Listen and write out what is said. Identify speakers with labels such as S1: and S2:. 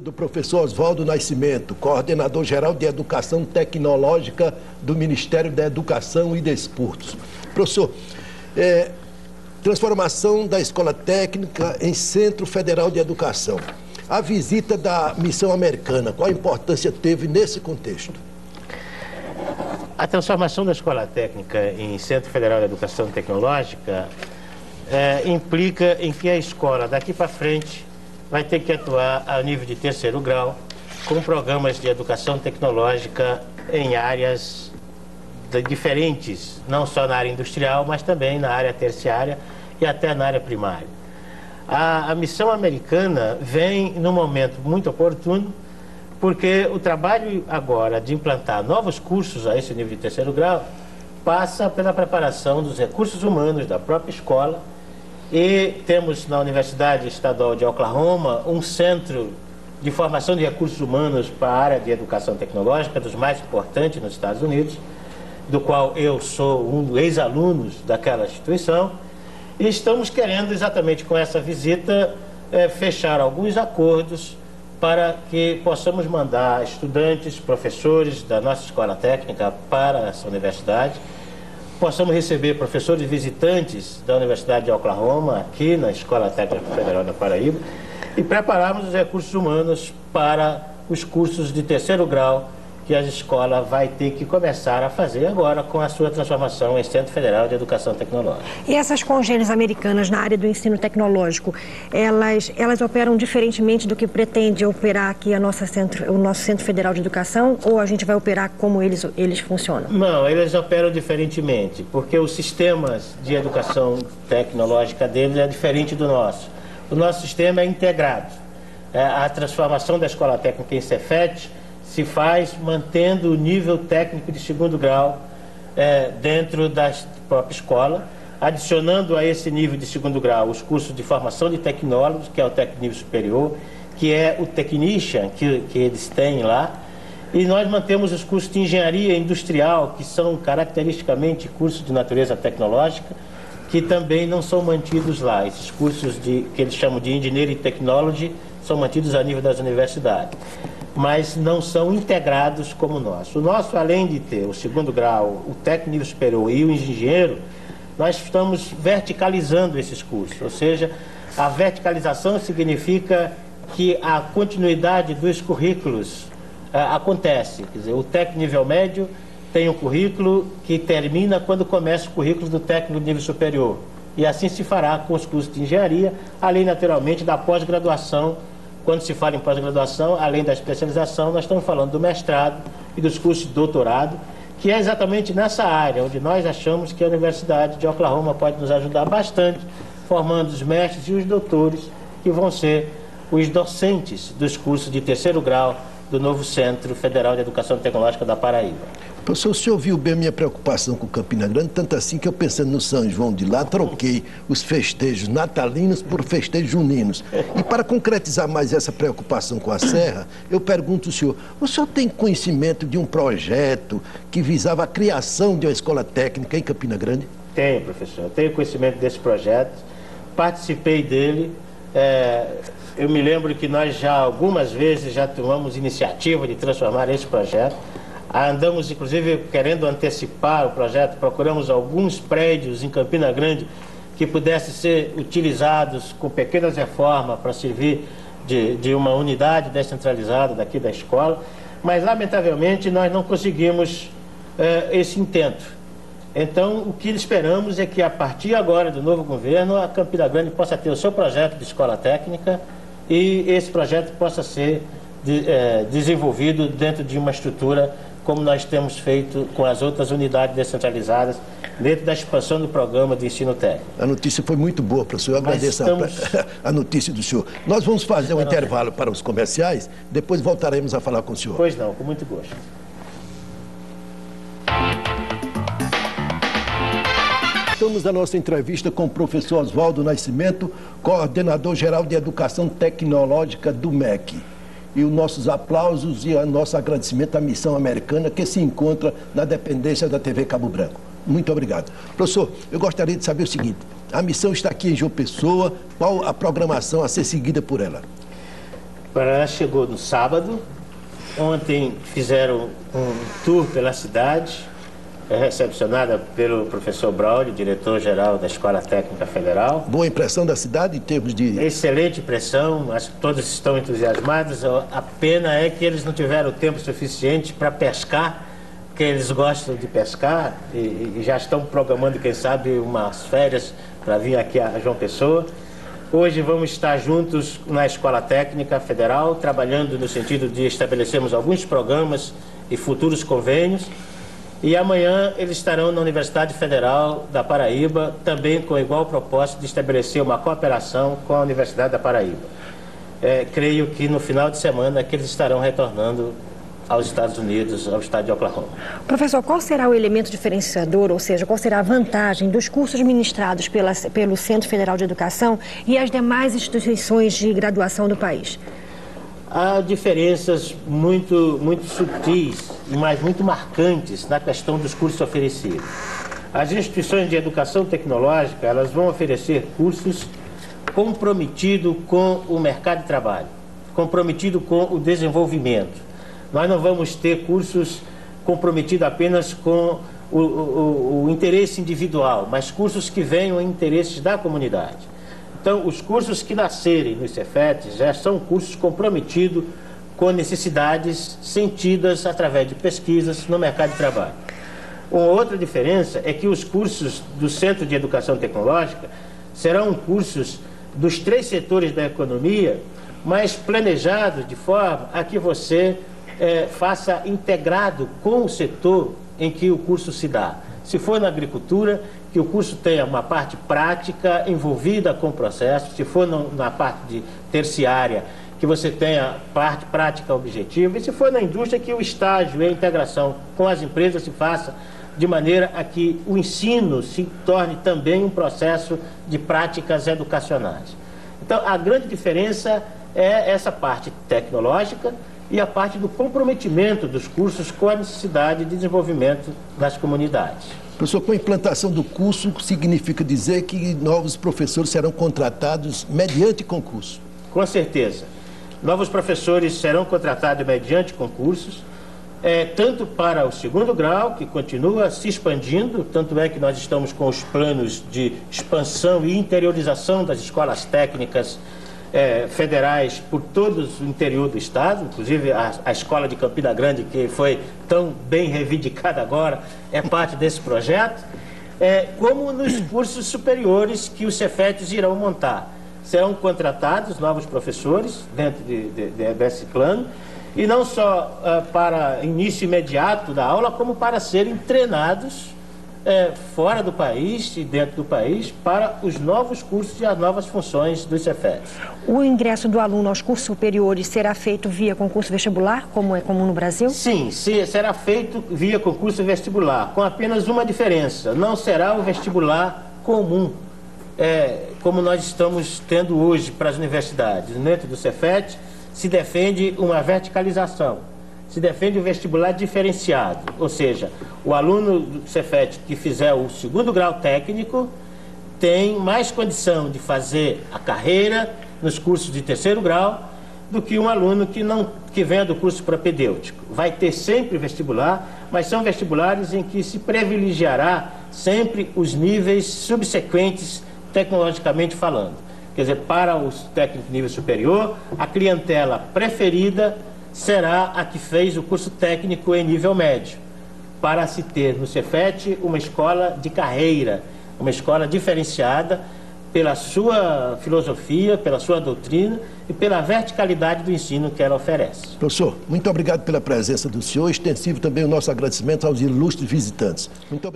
S1: do professor Oswaldo Nascimento, coordenador geral de Educação Tecnológica do Ministério da Educação e Desportos. Professor, é, transformação da Escola Técnica em Centro Federal de Educação. A visita da missão americana, qual a importância teve nesse contexto?
S2: A transformação da Escola Técnica em Centro Federal de Educação Tecnológica é, implica em que a escola daqui para frente vai ter que atuar a nível de terceiro grau com programas de educação tecnológica em áreas diferentes, não só na área industrial, mas também na área terciária e até na área primária. A, a missão americana vem num momento muito oportuno, porque o trabalho agora de implantar novos cursos a esse nível de terceiro grau passa pela preparação dos recursos humanos da própria escola e temos na Universidade Estadual de Oklahoma um centro de formação de recursos humanos para a área de educação tecnológica, dos mais importantes nos Estados Unidos, do qual eu sou um dos ex-alunos daquela instituição. E estamos querendo, exatamente com essa visita, é, fechar alguns acordos para que possamos mandar estudantes, professores da nossa escola técnica para essa universidade possamos receber professores visitantes da Universidade de Oklahoma, aqui na Escola Técnica Federal da Paraíba, e prepararmos os recursos humanos para os cursos de terceiro grau que a escola vai ter que começar a fazer agora com a sua transformação em Centro Federal de Educação Tecnológica.
S3: E essas congêneres americanas na área do ensino tecnológico, elas, elas operam diferentemente do que pretende operar aqui a nossa centro, o nosso Centro Federal de Educação ou a gente vai operar como eles, eles funcionam?
S2: Não, eles operam diferentemente, porque os sistemas de educação tecnológica deles é diferente do nosso. O nosso sistema é integrado. É, a transformação da escola técnica em Cefet se faz mantendo o nível técnico de segundo grau é, dentro da própria escola, adicionando a esse nível de segundo grau os cursos de formação de tecnólogos, que é o técnico nível superior, que é o technician que, que eles têm lá, e nós mantemos os cursos de engenharia industrial, que são caracteristicamente cursos de natureza tecnológica, que também não são mantidos lá. Esses cursos de, que eles chamam de Engineering Technology são mantidos a nível das universidades mas não são integrados como o nosso. O nosso, além de ter o segundo grau, o técnico superior e o engenheiro, nós estamos verticalizando esses cursos, ou seja, a verticalização significa que a continuidade dos currículos uh, acontece. Quer dizer, o técnico nível médio tem um currículo que termina quando começa o currículo do técnico nível superior. E assim se fará com os cursos de engenharia, além naturalmente da pós-graduação quando se fala em pós-graduação, além da especialização, nós estamos falando do mestrado e dos cursos de doutorado, que é exatamente nessa área onde nós achamos que a Universidade de Oklahoma pode nos ajudar bastante, formando os mestres e os doutores, que vão ser os docentes dos cursos de terceiro grau do novo Centro Federal de Educação Tecnológica da Paraíba.
S1: Professor, o senhor viu bem a minha preocupação com Campina Grande, tanto assim que eu pensando no São João de lá, troquei os festejos natalinos por festejos juninos. E para concretizar mais essa preocupação com a Serra, eu pergunto ao senhor, o senhor tem conhecimento de um projeto que visava a criação de uma escola técnica em Campina Grande?
S2: Tenho, professor. Tenho conhecimento desse projeto, participei dele. É, eu me lembro que nós já algumas vezes já tomamos iniciativa de transformar esse projeto. Andamos, inclusive, querendo antecipar o projeto, procuramos alguns prédios em Campina Grande que pudessem ser utilizados com pequenas reformas para servir de, de uma unidade descentralizada daqui da escola, mas, lamentavelmente, nós não conseguimos eh, esse intento. Então, o que esperamos é que, a partir agora do novo governo, a Campina Grande possa ter o seu projeto de escola técnica e esse projeto possa ser de, eh, desenvolvido dentro de uma estrutura como nós temos feito com as outras unidades descentralizadas, dentro da expansão do programa de ensino técnico.
S1: A notícia foi muito boa, professor. Eu agradeço estamos... a, a, notícia do senhor. Nós vamos fazer um intervalo para os comerciais, depois voltaremos a falar com o senhor.
S2: Pois não, com muito gosto.
S1: Estamos na nossa entrevista com o professor Oswaldo Nascimento, coordenador geral de Educação Tecnológica do MEC e os nossos aplausos e o nosso agradecimento à missão americana que se encontra na dependência da TV Cabo Branco. Muito obrigado. Professor, eu gostaria de saber o seguinte: a missão está aqui em João Pessoa, qual a programação a ser seguida por ela?
S2: Paraná chegou no sábado. Ontem fizeram um tour pela cidade, é recepcionada pelo professor Braulio, diretor-geral da Escola Técnica Federal.
S1: Boa impressão da cidade em termos de.
S2: Excelente impressão, acho que todos estão entusiasmados. A pena é que eles não tiveram tempo suficiente para pescar, que eles gostam de pescar e, e já estão programando, quem sabe, umas férias para vir aqui a João Pessoa. Hoje vamos estar juntos na Escola Técnica Federal, trabalhando no sentido de estabelecermos alguns programas e futuros convênios. E amanhã eles estarão na Universidade Federal da Paraíba, também com igual propósito de estabelecer uma cooperação com a Universidade da Paraíba. É, creio que no final de semana que eles estarão retornando aos Estados Unidos, ao estado de Oklahoma.
S3: Professor, qual será o elemento diferenciador, ou seja, qual será a vantagem dos cursos ministrados pela, pelo Centro Federal de Educação e as demais instituições de graduação do país?
S2: Há diferenças muito, muito sutis, mas muito marcantes na questão dos cursos oferecidos. As instituições de educação tecnológica, elas vão oferecer cursos comprometidos com o mercado de trabalho, comprometido com o desenvolvimento nós não vamos ter cursos comprometidos apenas com o, o, o interesse individual, mas cursos que venham em interesses da comunidade. Então, os cursos que nascerem nos Cefetes já são cursos comprometidos com necessidades sentidas através de pesquisas no mercado de trabalho. Uma outra diferença é que os cursos do Centro de Educação Tecnológica serão cursos dos três setores da economia, mas planejados de forma a que você é, faça integrado com o setor em que o curso se dá. Se for na agricultura, que o curso tenha uma parte prática envolvida com o processo, se for no, na parte de terciária, que você tenha parte prática objetiva, e se for na indústria, que o estágio e a integração com as empresas se faça de maneira a que o ensino se torne também um processo de práticas educacionais. Então, a grande diferença é essa parte tecnológica, e a parte do comprometimento dos cursos com a necessidade de desenvolvimento das comunidades.
S1: Professor, com a implantação do curso, significa dizer que novos professores serão contratados mediante concurso?
S2: Com certeza. Novos professores serão contratados mediante concursos, é, tanto para o segundo grau, que continua se expandindo, tanto é que nós estamos com os planos de expansão e interiorização das escolas técnicas é, federais por todo o interior do estado, inclusive a, a, escola de Campina Grande, que foi tão bem reivindicada agora, é parte desse projeto, é, como nos cursos superiores que os Cefetes irão montar. Serão contratados novos professores dentro de, de, de, desse plano, e não só uh, para início imediato da aula, como para serem treinados é, fora do país e dentro do país para os novos cursos e as novas funções dos Cefetes.
S3: O ingresso do aluno aos cursos superiores será feito via concurso vestibular, como é comum no Brasil?
S2: Sim, será feito via concurso vestibular, com apenas uma diferença: não será o vestibular comum, é, como nós estamos tendo hoje para as universidades. Dentro do Cefet se defende uma verticalização se defende o vestibular diferenciado, ou seja, o aluno do Cefet que fizer o segundo grau técnico tem mais condição de fazer a carreira nos cursos de terceiro grau do que um aluno que não que venha do curso propedêutico. Vai ter sempre vestibular, mas são vestibulares em que se privilegiará sempre os níveis subsequentes tecnologicamente falando. Quer dizer, para os técnicos de nível superior, a clientela preferida será a que fez o curso técnico em nível médio, para se ter no Cefet uma escola de carreira, uma escola diferenciada pela sua filosofia, pela sua doutrina e pela verticalidade do ensino que ela oferece.
S1: Professor, muito obrigado pela presença do senhor. Extensivo também o nosso agradecimento aos ilustres visitantes. Muito obrigado.